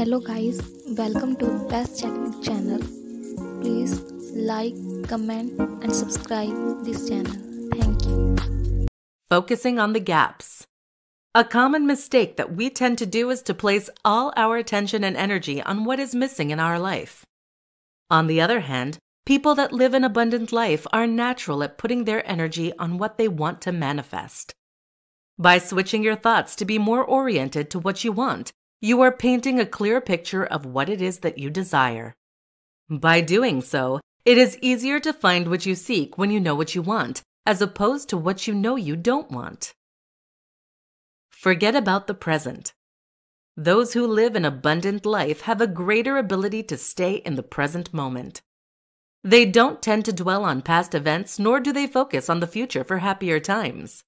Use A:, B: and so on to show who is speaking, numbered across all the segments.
A: Hello guys, welcome to Best Chatting channel. Please like, comment and subscribe this channel. Thank you.
B: Focusing on the gaps. A common mistake that we tend to do is to place all our attention and energy on what is missing in our life. On the other hand, people that live an abundant life are natural at putting their energy on what they want to manifest. By switching your thoughts to be more oriented to what you want, you are painting a clear picture of what it is that you desire. By doing so, it is easier to find what you seek when you know what you want, as opposed to what you know you don't want. Forget about the present. Those who live an abundant life have a greater ability to stay in the present moment. They don't tend to dwell on past events, nor do they focus on the future for happier times.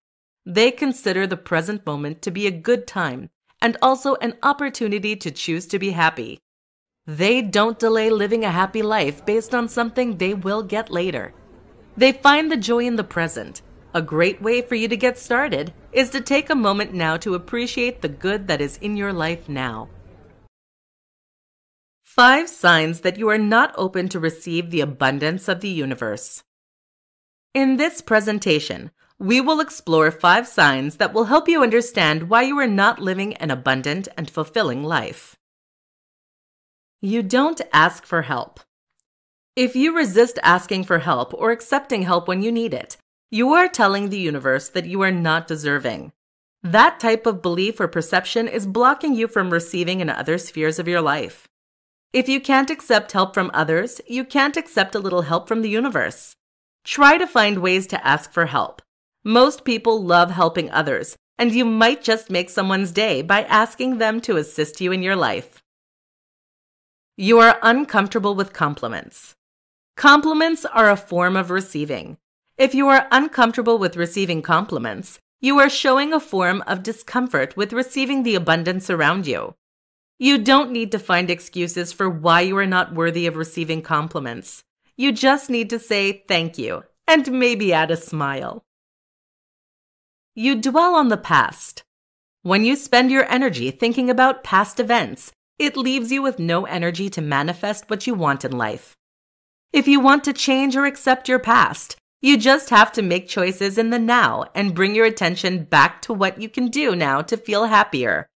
B: They consider the present moment to be a good time and also an opportunity to choose to be happy. They don't delay living a happy life based on something they will get later. They find the joy in the present. A great way for you to get started is to take a moment now to appreciate the good that is in your life now. Five signs that you are not open to receive the abundance of the universe. In this presentation, we will explore five signs that will help you understand why you are not living an abundant and fulfilling life. You don't ask for help. If you resist asking for help or accepting help when you need it, you are telling the universe that you are not deserving. That type of belief or perception is blocking you from receiving in other spheres of your life. If you can't accept help from others, you can't accept a little help from the universe. Try to find ways to ask for help. Most people love helping others, and you might just make someone's day by asking them to assist you in your life. You are uncomfortable with compliments. Compliments are a form of receiving. If you are uncomfortable with receiving compliments, you are showing a form of discomfort with receiving the abundance around you. You don't need to find excuses for why you are not worthy of receiving compliments. You just need to say thank you and maybe add a smile. You dwell on the past. When you spend your energy thinking about past events, it leaves you with no energy to manifest what you want in life. If you want to change or accept your past, you just have to make choices in the now and bring your attention back to what you can do now to feel happier.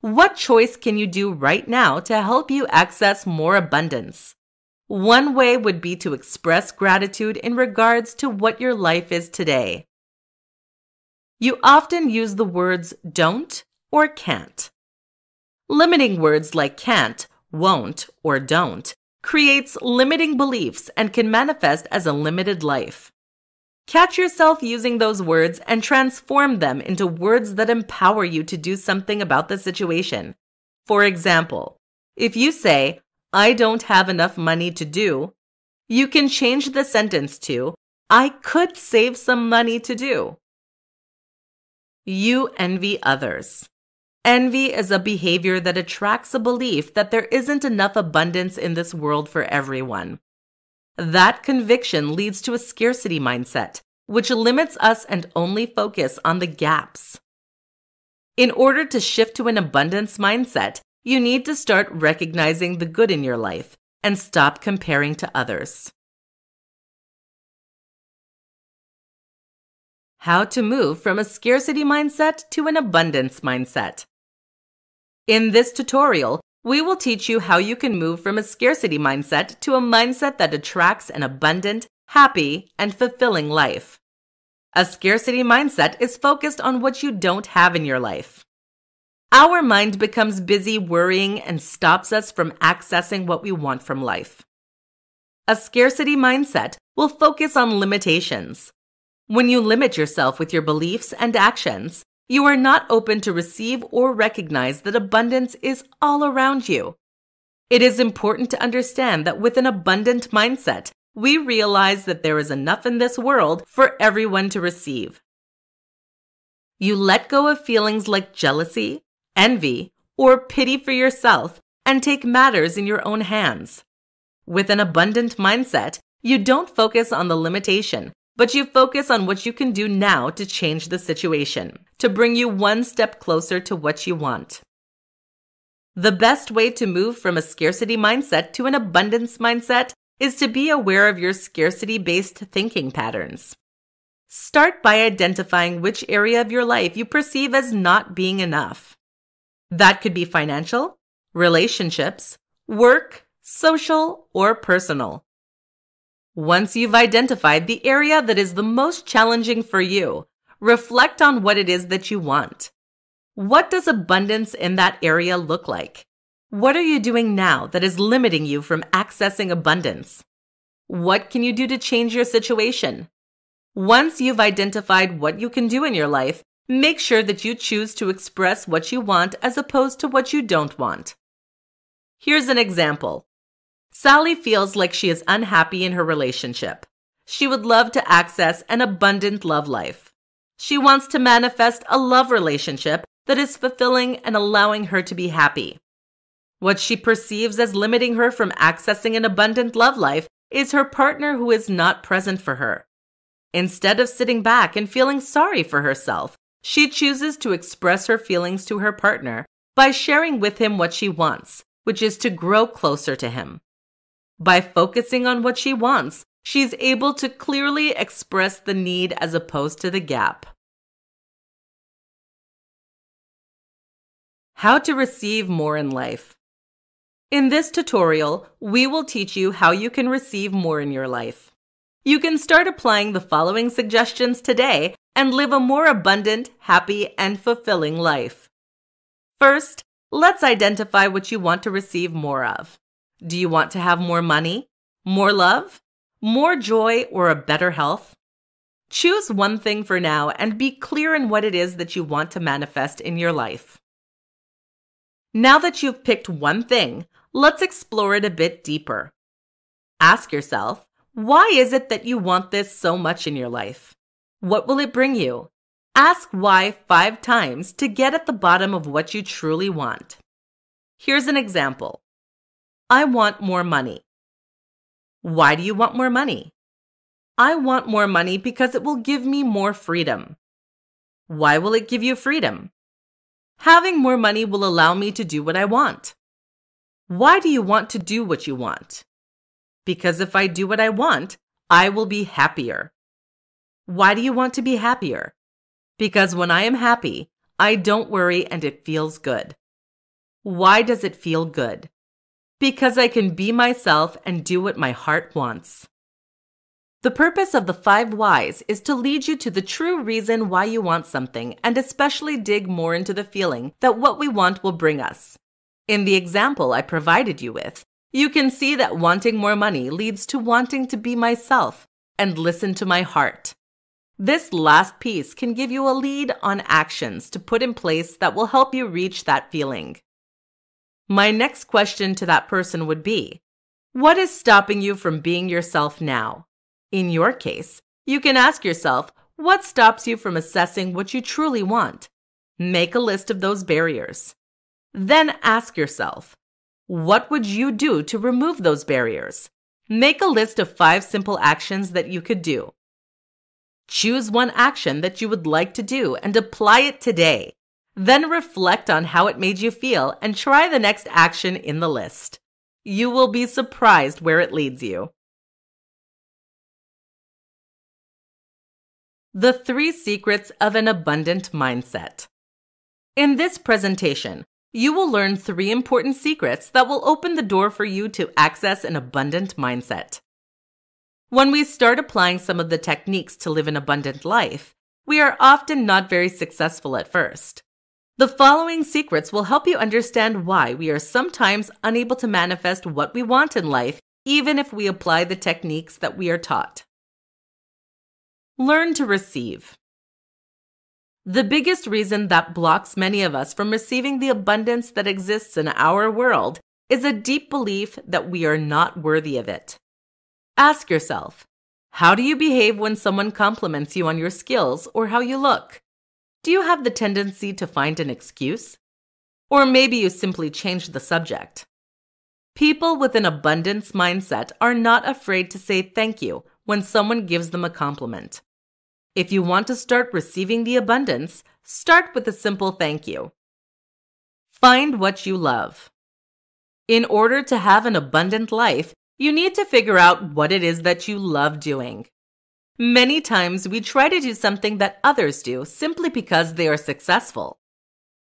B: What choice can you do right now to help you access more abundance? One way would be to express gratitude in regards to what your life is today. You often use the words don't or can't. Limiting words like can't, won't, or don't creates limiting beliefs and can manifest as a limited life. Catch yourself using those words and transform them into words that empower you to do something about the situation. For example, if you say, I don't have enough money to do, you can change the sentence to, I could save some money to do. You envy others. Envy is a behavior that attracts a belief that there isn't enough abundance in this world for everyone. That conviction leads to a scarcity mindset, which limits us and only focus on the gaps. In order to shift to an abundance mindset, you need to start recognizing the good in your life and stop comparing to others. How to move from a scarcity mindset to an abundance mindset. In this tutorial, we will teach you how you can move from a scarcity mindset to a mindset that attracts an abundant, happy, and fulfilling life. A scarcity mindset is focused on what you don't have in your life. Our mind becomes busy worrying and stops us from accessing what we want from life. A scarcity mindset will focus on limitations, when you limit yourself with your beliefs and actions, you are not open to receive or recognize that abundance is all around you. It is important to understand that with an abundant mindset, we realize that there is enough in this world for everyone to receive. You let go of feelings like jealousy, envy, or pity for yourself and take matters in your own hands. With an abundant mindset, you don't focus on the limitation, but you focus on what you can do now to change the situation, to bring you one step closer to what you want. The best way to move from a scarcity mindset to an abundance mindset is to be aware of your scarcity based thinking patterns. Start by identifying which area of your life you perceive as not being enough. That could be financial, relationships, work, social, or personal. Once you've identified the area that is the most challenging for you, reflect on what it is that you want. What does abundance in that area look like? What are you doing now that is limiting you from accessing abundance? What can you do to change your situation? Once you've identified what you can do in your life, make sure that you choose to express what you want as opposed to what you don't want. Here's an example. Sally feels like she is unhappy in her relationship. She would love to access an abundant love life. She wants to manifest a love relationship that is fulfilling and allowing her to be happy. What she perceives as limiting her from accessing an abundant love life is her partner who is not present for her. Instead of sitting back and feeling sorry for herself, she chooses to express her feelings to her partner by sharing with him what she wants, which is to grow closer to him. By focusing on what she wants, she's able to clearly express the need as opposed to the gap. How to receive more in life. In this tutorial, we will teach you how you can receive more in your life. You can start applying the following suggestions today and live a more abundant, happy, and fulfilling life. First, let's identify what you want to receive more of. Do you want to have more money, more love, more joy, or a better health? Choose one thing for now and be clear in what it is that you want to manifest in your life. Now that you've picked one thing, let's explore it a bit deeper. Ask yourself, why is it that you want this so much in your life? What will it bring you? Ask why five times to get at the bottom of what you truly want. Here's an example. I want more money. Why do you want more money? I want more money because it will give me more freedom. Why will it give you freedom? Having more money will allow me to do what I want. Why do you want to do what you want? Because if I do what I want, I will be happier. Why do you want to be happier? Because when I am happy, I don't worry and it feels good. Why does it feel good? Because I can be myself and do what my heart wants. The purpose of the five whys is to lead you to the true reason why you want something and especially dig more into the feeling that what we want will bring us. In the example I provided you with, you can see that wanting more money leads to wanting to be myself and listen to my heart. This last piece can give you a lead on actions to put in place that will help you reach that feeling. My next question to that person would be What is stopping you from being yourself now? In your case, you can ask yourself what stops you from assessing what you truly want. Make a list of those barriers. Then ask yourself, what would you do to remove those barriers? Make a list of five simple actions that you could do. Choose one action that you would like to do and apply it today. Then reflect on how it made you feel and try the next action in the list. You will be surprised where it leads you. The Three Secrets of an Abundant Mindset. In this presentation, you will learn three important secrets that will open the door for you to access an abundant mindset. When we start applying some of the techniques to live an abundant life, we are often not very successful at first. The following secrets will help you understand why we are sometimes unable to manifest what we want in life, even if we apply the techniques that we are taught. Learn to receive. The biggest reason that blocks many of us from receiving the abundance that exists in our world is a deep belief that we are not worthy of it. Ask yourself, how do you behave when someone compliments you on your skills or how you look? Do you have the tendency to find an excuse? Or maybe you simply change the subject. People with an abundance mindset are not afraid to say thank you when someone gives them a compliment. If you want to start receiving the abundance, start with a simple thank you. Find what you love. In order to have an abundant life, you need to figure out what it is that you love doing. Many times we try to do something that others do simply because they are successful.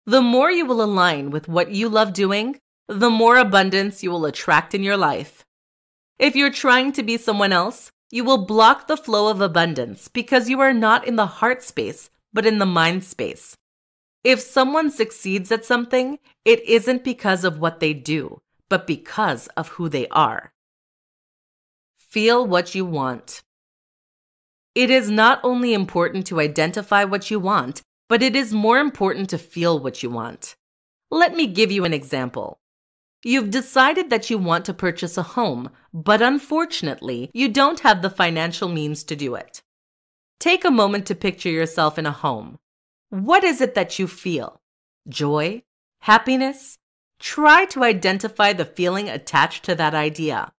B: The more you will align with what you love doing, the more abundance you will attract in your life. If you're trying to be someone else, you will block the flow of abundance because you are not in the heart space, but in the mind space. If someone succeeds at something, it isn't because of what they do, but because of who they are. Feel what you want. It is not only important to identify what you want, but it is more important to feel what you want. Let me give you an example. You've decided that you want to purchase a home, but unfortunately, you don't have the financial means to do it. Take a moment to picture yourself in a home. What is it that you feel? Joy? Happiness? Try to identify the feeling attached to that idea.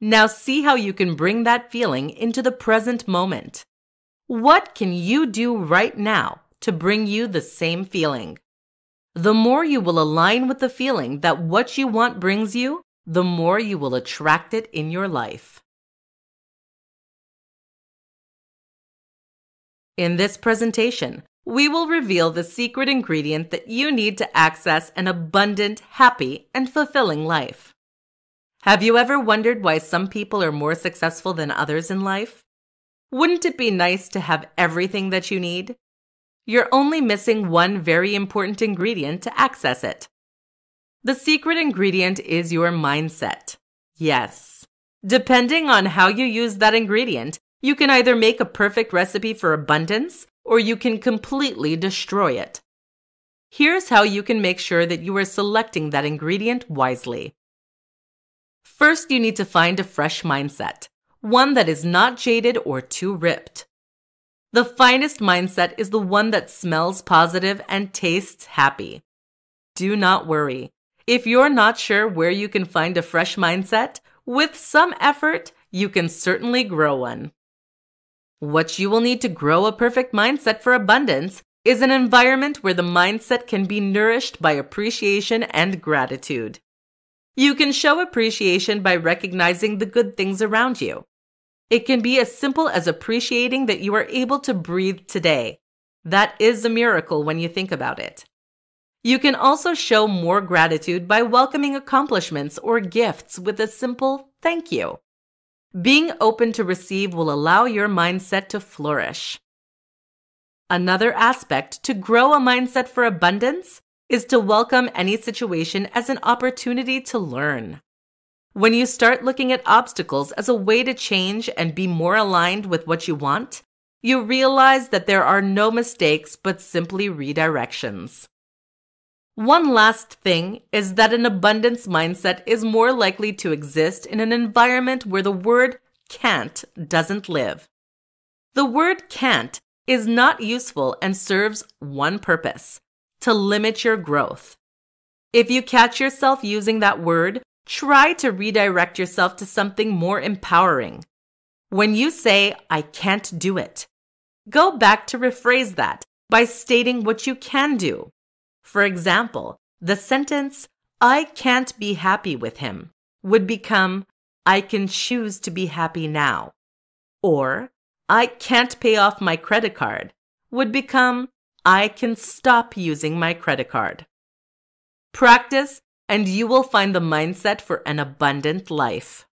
B: Now see how you can bring that feeling into the present moment. What can you do right now to bring you the same feeling? The more you will align with the feeling that what you want brings you, the more you will attract it in your life. In this presentation, we will reveal the secret ingredient that you need to access an abundant, happy, and fulfilling life. Have you ever wondered why some people are more successful than others in life? Wouldn't it be nice to have everything that you need? You're only missing one very important ingredient to access it. The secret ingredient is your mindset. Yes. Depending on how you use that ingredient, you can either make a perfect recipe for abundance or you can completely destroy it. Here's how you can make sure that you are selecting that ingredient wisely. First, you need to find a fresh mindset, one that is not jaded or too ripped. The finest mindset is the one that smells positive and tastes happy. Do not worry. If you're not sure where you can find a fresh mindset, with some effort, you can certainly grow one. What you will need to grow a perfect mindset for abundance is an environment where the mindset can be nourished by appreciation and gratitude. You can show appreciation by recognizing the good things around you. It can be as simple as appreciating that you are able to breathe today. That is a miracle when you think about it. You can also show more gratitude by welcoming accomplishments or gifts with a simple thank you. Being open to receive will allow your mindset to flourish. Another aspect to grow a mindset for abundance is to welcome any situation as an opportunity to learn. When you start looking at obstacles as a way to change and be more aligned with what you want, you realize that there are no mistakes but simply redirections. One last thing is that an abundance mindset is more likely to exist in an environment where the word can't doesn't live. The word can't is not useful and serves one purpose to limit your growth. If you catch yourself using that word, Try to redirect yourself to something more empowering. When you say, I can't do it, go back to rephrase that by stating what you can do. For example, the sentence, I can't be happy with him, would become, I can choose to be happy now. Or, I can't pay off my credit card, would become, I can stop using my credit card. Practice and you will find the mindset for an abundant life.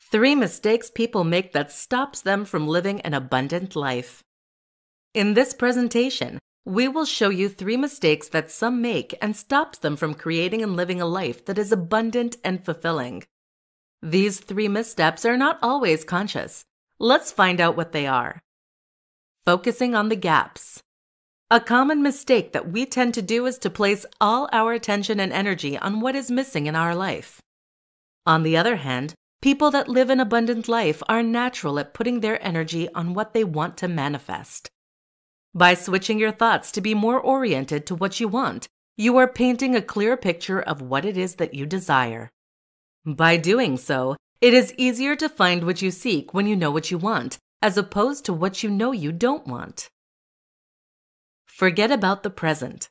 B: Three mistakes people make that stops them from living an abundant life. In this presentation, we will show you three mistakes that some make and stops them from creating and living a life that is abundant and fulfilling. These three missteps are not always conscious. Let's find out what they are. Focusing on the gaps. A common mistake that we tend to do is to place all our attention and energy on what is missing in our life. On the other hand, people that live an abundant life are natural at putting their energy on what they want to manifest. By switching your thoughts to be more oriented to what you want, you are painting a clear picture of what it is that you desire. By doing so, it is easier to find what you seek when you know what you want, as opposed to what you know you don't want. Forget about the present.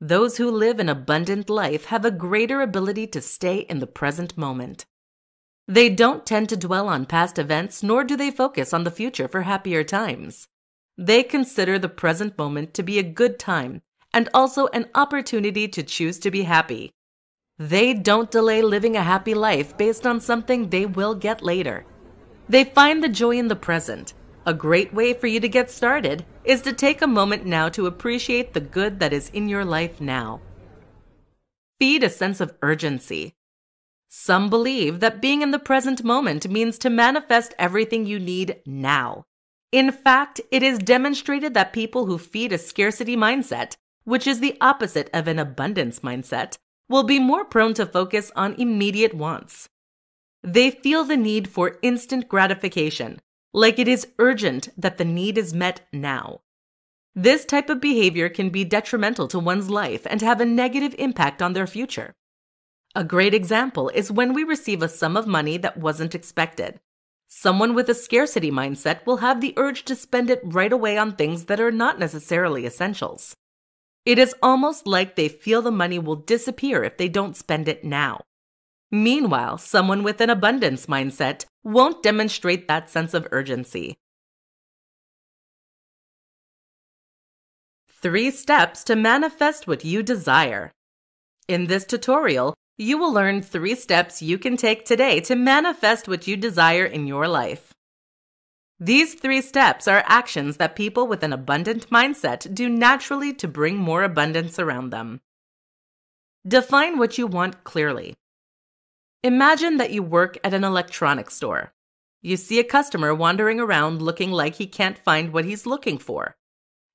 B: Those who live an abundant life have a greater ability to stay in the present moment. They don't tend to dwell on past events, nor do they focus on the future for happier times. They consider the present moment to be a good time and also an opportunity to choose to be happy. They don't delay living a happy life based on something they will get later. They find the joy in the present. A great way for you to get started is to take a moment now to appreciate the good that is in your life now. Feed a sense of urgency. Some believe that being in the present moment means to manifest everything you need now. In fact, it is demonstrated that people who feed a scarcity mindset, which is the opposite of an abundance mindset, will be more prone to focus on immediate wants. They feel the need for instant gratification, like it is urgent that the need is met now. This type of behavior can be detrimental to one's life and have a negative impact on their future. A great example is when we receive a sum of money that wasn't expected. Someone with a scarcity mindset will have the urge to spend it right away on things that are not necessarily essentials. It is almost like they feel the money will disappear if they don't spend it now. Meanwhile, someone with an abundance mindset won't demonstrate that sense of urgency. Three steps to manifest what you desire. In this tutorial, you will learn three steps you can take today to manifest what you desire in your life. These three steps are actions that people with an abundant mindset do naturally to bring more abundance around them. Define what you want clearly. Imagine that you work at an electronics store. You see a customer wandering around looking like he can't find what he's looking for.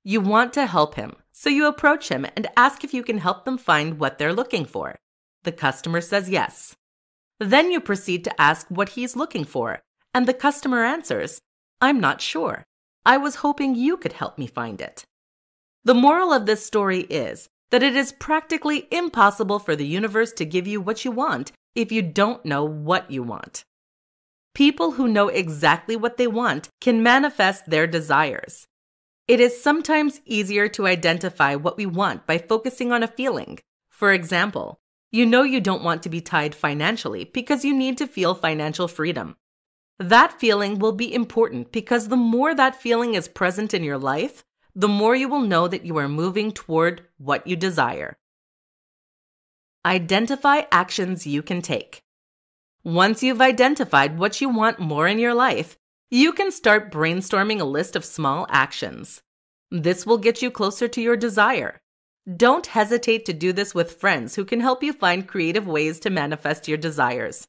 B: You want to help him, so you approach him and ask if you can help them find what they're looking for. The customer says yes. Then you proceed to ask what he's looking for, and the customer answers, I'm not sure. I was hoping you could help me find it. The moral of this story is that it is practically impossible for the universe to give you what you want if you don't know what you want. People who know exactly what they want can manifest their desires. It is sometimes easier to identify what we want by focusing on a feeling. For example, you know you don't want to be tied financially because you need to feel financial freedom. That feeling will be important because the more that feeling is present in your life, the more you will know that you are moving toward what you desire. Identify actions you can take. Once you've identified what you want more in your life, you can start brainstorming a list of small actions. This will get you closer to your desire. Don't hesitate to do this with friends who can help you find creative ways to manifest your desires.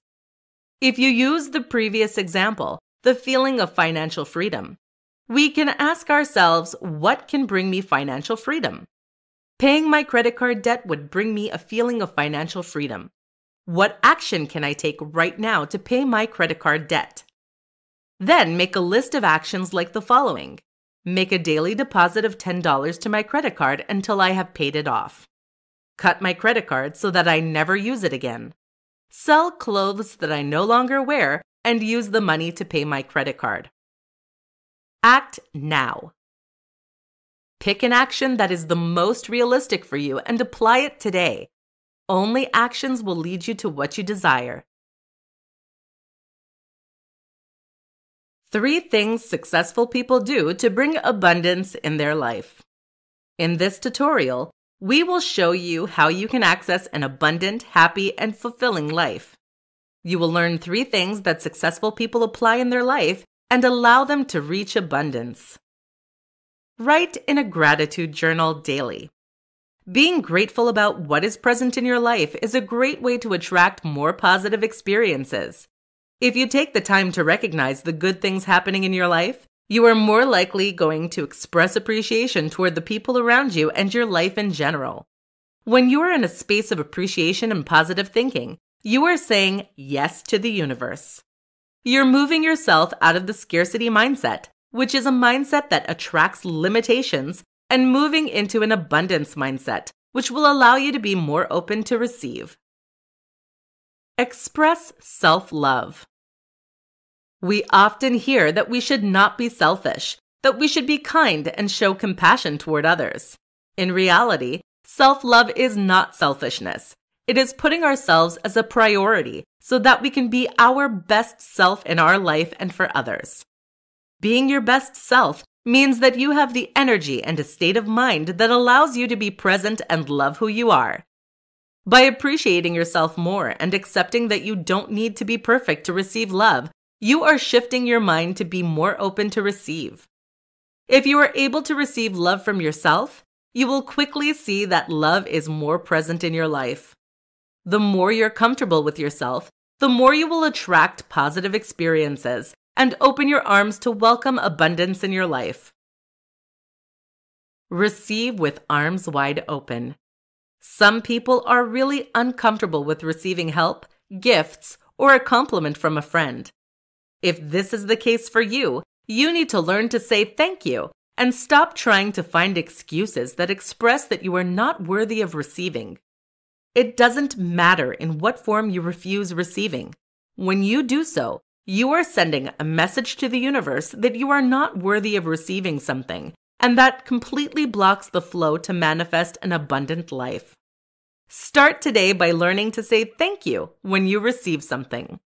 B: If you use the previous example, the feeling of financial freedom, we can ask ourselves what can bring me financial freedom? Paying my credit card debt would bring me a feeling of financial freedom. What action can I take right now to pay my credit card debt? Then make a list of actions like the following Make a daily deposit of $10 to my credit card until I have paid it off. Cut my credit card so that I never use it again. Sell clothes that I no longer wear and use the money to pay my credit card. Act now. Pick an action that is the most realistic for you and apply it today. Only actions will lead you to what you desire. Three things successful people do to bring abundance in their life. In this tutorial, we will show you how you can access an abundant, happy, and fulfilling life. You will learn three things that successful people apply in their life and allow them to reach abundance. Write in a gratitude journal daily. Being grateful about what is present in your life is a great way to attract more positive experiences. If you take the time to recognize the good things happening in your life, you are more likely going to express appreciation toward the people around you and your life in general. When you are in a space of appreciation and positive thinking, you are saying yes to the universe. You're moving yourself out of the scarcity mindset, which is a mindset that attracts limitations, and moving into an abundance mindset, which will allow you to be more open to receive. Express self love. We often hear that we should not be selfish, that we should be kind and show compassion toward others. In reality, self love is not selfishness. It is putting ourselves as a priority so that we can be our best self in our life and for others. Being your best self means that you have the energy and a state of mind that allows you to be present and love who you are. By appreciating yourself more and accepting that you don't need to be perfect to receive love, you are shifting your mind to be more open to receive. If you are able to receive love from yourself, you will quickly see that love is more present in your life. The more you're comfortable with yourself, the more you will attract positive experiences and open your arms to welcome abundance in your life. Receive with arms wide open. Some people are really uncomfortable with receiving help, gifts, or a compliment from a friend. If this is the case for you, you need to learn to say thank you and stop trying to find excuses that express that you are not worthy of receiving. It doesn't matter in what form you refuse receiving. When you do so, you are sending a message to the universe that you are not worthy of receiving something, and that completely blocks the flow to manifest an abundant life. Start today by learning to say thank you when you receive something.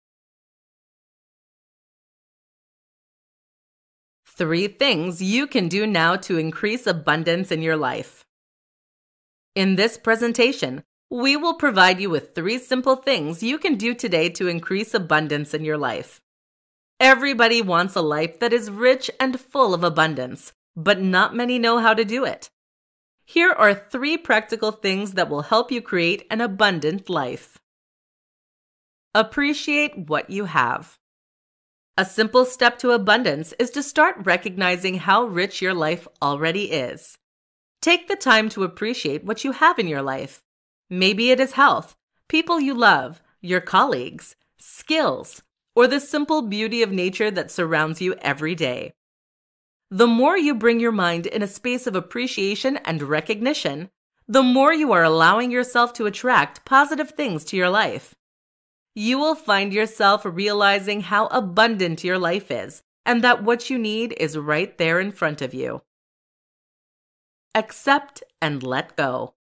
B: Three things you can do now to increase abundance in your life. In this presentation, we will provide you with three simple things you can do today to increase abundance in your life. Everybody wants a life that is rich and full of abundance, but not many know how to do it. Here are three practical things that will help you create an abundant life. Appreciate what you have. A simple step to abundance is to start recognizing how rich your life already is. Take the time to appreciate what you have in your life. Maybe it is health, people you love, your colleagues, skills, or the simple beauty of nature that surrounds you every day. The more you bring your mind in a space of appreciation and recognition, the more you are allowing yourself to attract positive things to your life. You will find yourself realizing how abundant your life is and that what you need is right there in front of you. Accept and let go.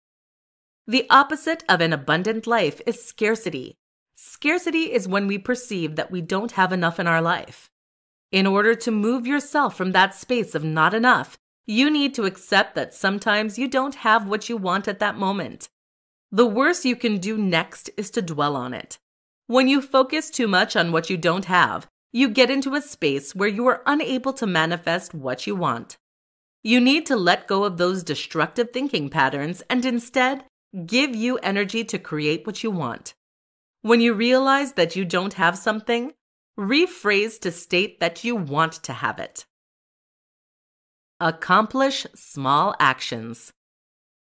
B: The opposite of an abundant life is scarcity. Scarcity is when we perceive that we don't have enough in our life. In order to move yourself from that space of not enough, you need to accept that sometimes you don't have what you want at that moment. The worst you can do next is to dwell on it. When you focus too much on what you don't have, you get into a space where you are unable to manifest what you want. You need to let go of those destructive thinking patterns and instead give you energy to create what you want. When you realize that you don't have something, rephrase to state that you want to have it. Accomplish small actions.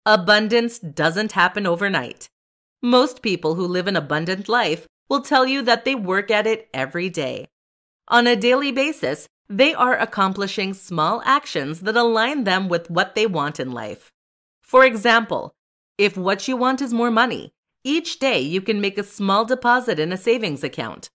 B: Abundance doesn't happen overnight. Most people who live an abundant life will tell you that they work at it every day. On a daily basis, they are accomplishing small actions that align them with what they want in life. For example, if what you want is more money, each day, you can make a small deposit in a savings account.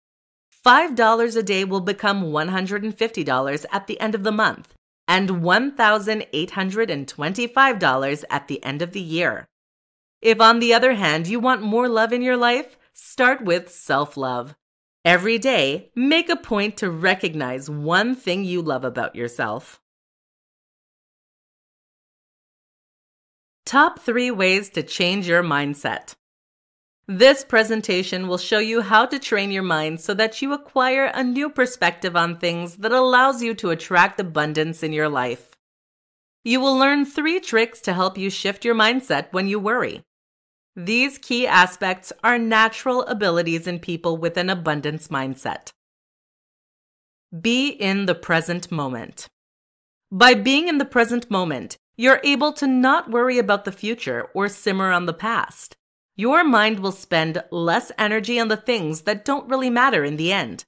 B: $5 a day will become $150 at the end of the month and $1,825 at the end of the year. If, on the other hand, you want more love in your life, start with self love. Every day, make a point to recognize one thing you love about yourself. Top three ways to change your mindset. This presentation will show you how to train your mind so that you acquire a new perspective on things that allows you to attract abundance in your life. You will learn three tricks to help you shift your mindset when you worry. These key aspects are natural abilities in people with an abundance mindset. Be in the present moment. By being in the present moment, you're able to not worry about the future or simmer on the past your mind will spend less energy on the things that don't really matter in the end.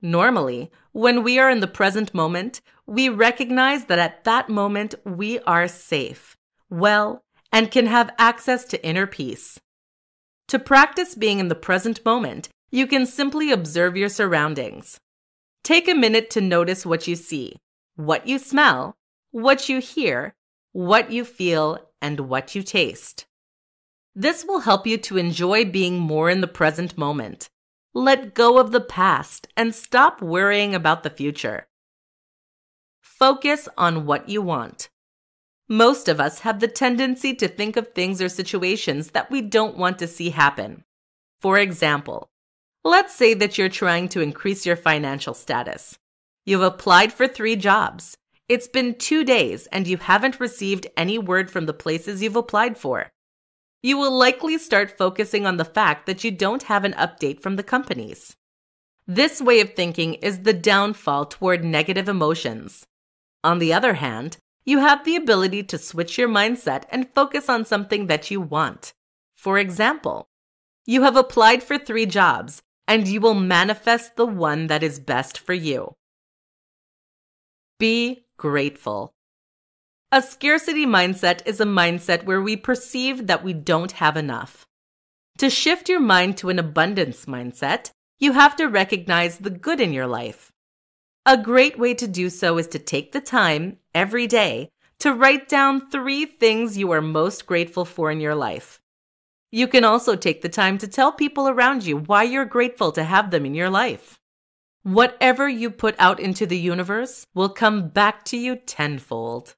B: Normally, when we are in the present moment, we recognize that at that moment we are safe, well, and can have access to inner peace. To practice being in the present moment, you can simply observe your surroundings. Take a minute to notice what you see. what you smell, what you hear, what you feel, and what you taste. This will help you to enjoy being more in the present moment. Let go of the past and stop worrying about the future. Focus on what you want. Most of us have the tendency to think of things or situations that we don't want to see happen. For example, let's say that you're trying to increase your financial status. You've applied for three jobs. It's been two days and you haven't received any word from the places you've applied for. You will likely start focusing on the fact that you don't have an update from the companies. This way of thinking is the downfall toward negative emotions. On the other hand, you have the ability to switch your mindset and focus on something that you want. For example, you have applied for three jobs and you will manifest the one that is best for you. Be grateful. A scarcity mindset is a mindset where we perceive that we don't have enough. To shift your mind to an abundance mindset, you have to recognize the good in your life. A great way to do so is to take the time every day to write down three things you are most grateful for in your life. You can also take the time to tell people around you why you're grateful to have them in your life. Whatever you put out into the universe will come back to you tenfold.